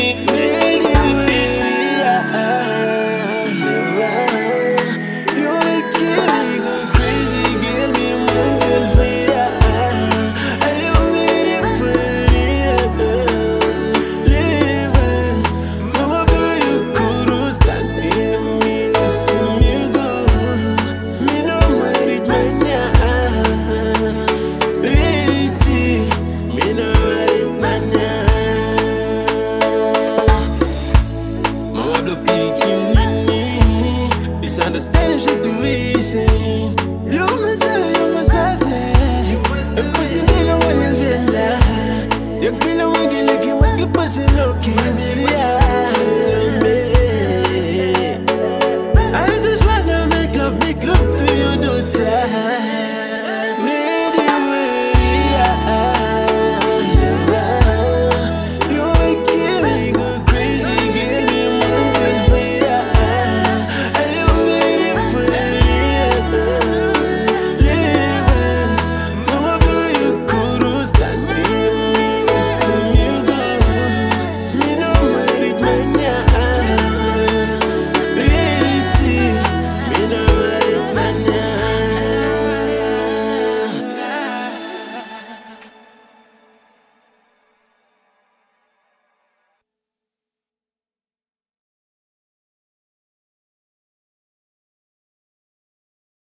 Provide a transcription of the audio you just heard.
make me. misunderstanding shit too reason. You myself, you myself